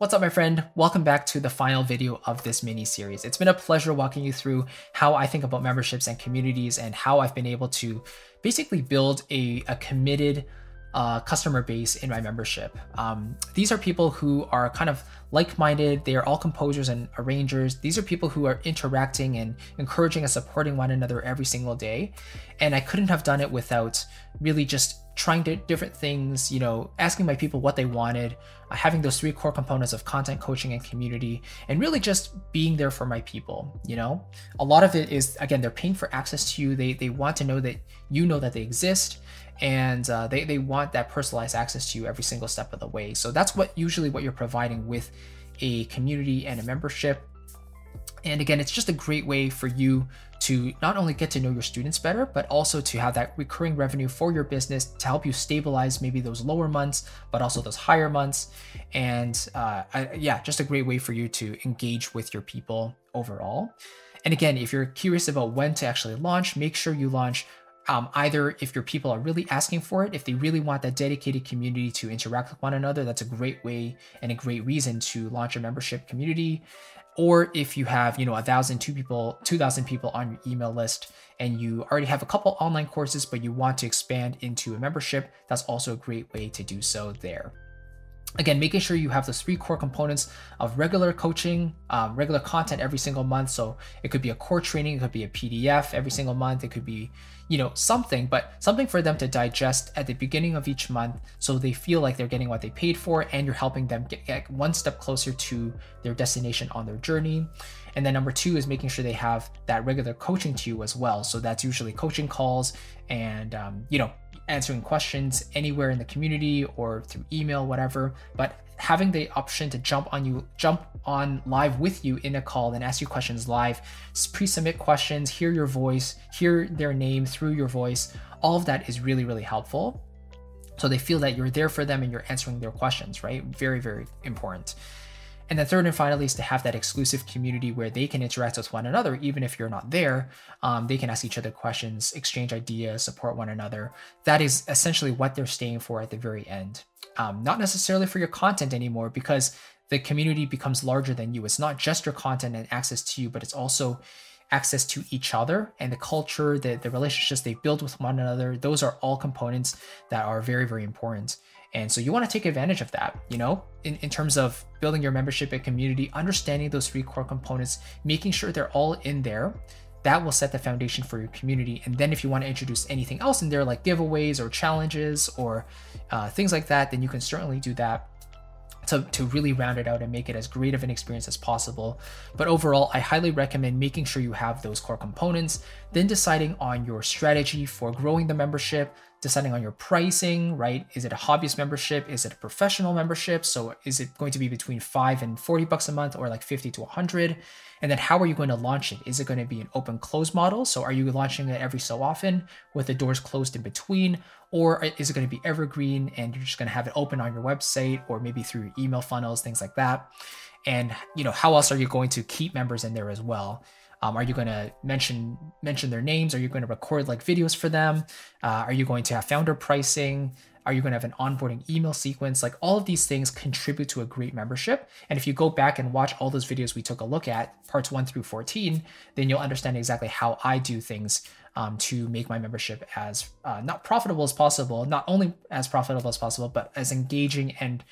What's up, my friend? Welcome back to the final video of this mini series. It's been a pleasure walking you through how I think about memberships and communities and how I've been able to basically build a, a committed uh, customer base in my membership. Um, these are people who are kind of like-minded. They are all composers and arrangers. These are people who are interacting and encouraging and supporting one another every single day. And I couldn't have done it without really just trying to different things, you know, asking my people what they wanted, uh, having those three core components of content, coaching, and community, and really just being there for my people. You know, a lot of it is again they're paying for access to you. They they want to know that you know that they exist and uh, they, they want that personalized access to you every single step of the way so that's what usually what you're providing with a community and a membership. And again it's just a great way for you to not only get to know your students better but also to have that recurring revenue for your business to help you stabilize maybe those lower months but also those higher months. And uh, I, yeah just a great way for you to engage with your people overall. And again if you're curious about when to actually launch make sure you launch um, either if your people are really asking for it, if they really want that dedicated community to interact with one another, that's a great way and a great reason to launch a membership community. Or if you have, you know, a thousand, two people, two thousand people on your email list, and you already have a couple online courses, but you want to expand into a membership, that's also a great way to do so there. Again, making sure you have those three core components of regular coaching, um, regular content every single month. So it could be a core training, it could be a PDF every single month, it could be, you know, something, but something for them to digest at the beginning of each month so they feel like they're getting what they paid for and you're helping them get, get one step closer to their destination on their journey. And then number two is making sure they have that regular coaching to you as well. So that's usually coaching calls and, um, you know, answering questions anywhere in the community or through email, whatever. But having the option to jump on you, jump on live with you in a call and ask you questions live, pre-submit questions, hear your voice, hear their name through your voice. All of that is really, really helpful. So they feel that you're there for them and you're answering their questions, right? Very, very important. And then third and finally is to have that exclusive community where they can interact with one another, even if you're not there. Um, they can ask each other questions, exchange ideas, support one another. That is essentially what they're staying for at the very end. Um, not necessarily for your content anymore, because the community becomes larger than you. It's not just your content and access to you, but it's also access to each other and the culture, the, the relationships they build with one another. Those are all components that are very, very important. And so you want to take advantage of that, you know, in, in terms of building your membership and community, understanding those three core components, making sure they're all in there. That will set the foundation for your community. And then if you want to introduce anything else in there, like giveaways or challenges or uh, things like that, then you can certainly do that to, to really round it out and make it as great of an experience as possible. But overall, I highly recommend making sure you have those core components, then deciding on your strategy for growing the membership, deciding on your pricing, right? Is it a hobbyist membership? Is it a professional membership? So is it going to be between five and 40 bucks a month or like 50 to 100? And then how are you going to launch it? Is it going to be an open close model? So are you launching it every so often with the doors closed in between? Or is it going to be evergreen and you're just going to have it open on your website or maybe through your email funnels, things like that? And you know, how else are you going to keep members in there as well? Um, are you going to mention mention their names? Are you going to record like videos for them? Uh, are you going to have founder pricing? Are you going to have an onboarding email sequence? Like all of these things contribute to a great membership. And if you go back and watch all those videos we took a look at, parts one through 14, then you'll understand exactly how I do things um, to make my membership as uh, not profitable as possible, not only as profitable as possible, but as engaging and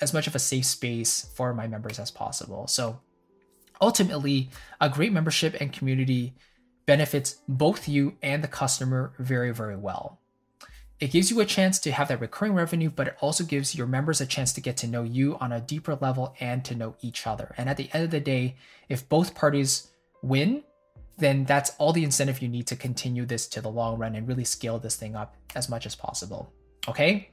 as much of a safe space for my members as possible. So ultimately, a great membership and community benefits both you and the customer very, very well. It gives you a chance to have that recurring revenue, but it also gives your members a chance to get to know you on a deeper level and to know each other. And at the end of the day, if both parties win, then that's all the incentive you need to continue this to the long run and really scale this thing up as much as possible. Okay?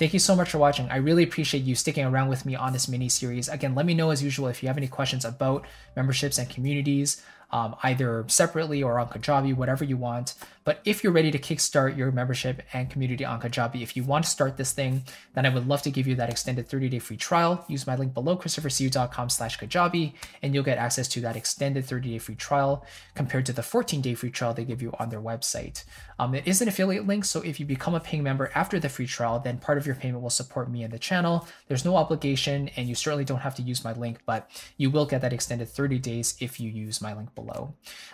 Thank you so much for watching. I really appreciate you sticking around with me on this mini series. Again, let me know as usual if you have any questions about memberships and communities. Um, either separately or on Kajabi, whatever you want. But if you're ready to kickstart your membership and community on Kajabi, if you want to start this thing, then I would love to give you that extended 30-day free trial. Use my link below, christophersiu.com slash Kajabi, and you'll get access to that extended 30-day free trial compared to the 14-day free trial they give you on their website. Um, it is an affiliate link, so if you become a paying member after the free trial, then part of your payment will support me and the channel. There's no obligation, and you certainly don't have to use my link, but you will get that extended 30 days if you use my link.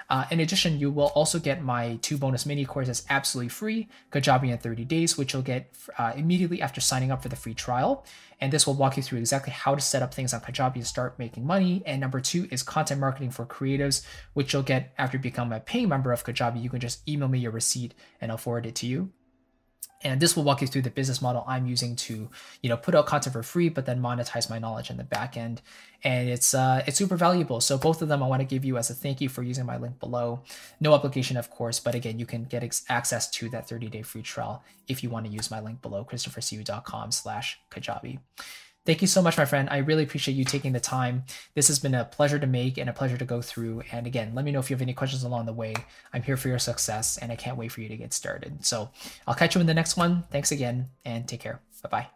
Uh, in addition, you will also get my two bonus mini courses absolutely free, Kajabi in 30 days, which you'll get uh, immediately after signing up for the free trial. And this will walk you through exactly how to set up things on Kajabi and start making money. And number two is content marketing for creatives, which you'll get after you become a paying member of Kajabi. You can just email me your receipt and I'll forward it to you. And this will walk you through the business model I'm using to, you know, put out content for free, but then monetize my knowledge in the back end. And it's uh, it's super valuable. So both of them I want to give you as a thank you for using my link below. No application, of course, but again, you can get access to that 30-day free trial if you want to use my link below, christophersiu.com slash Kajabi. Thank you so much, my friend. I really appreciate you taking the time. This has been a pleasure to make and a pleasure to go through. And again, let me know if you have any questions along the way. I'm here for your success and I can't wait for you to get started. So I'll catch you in the next one. Thanks again and take care. Bye bye.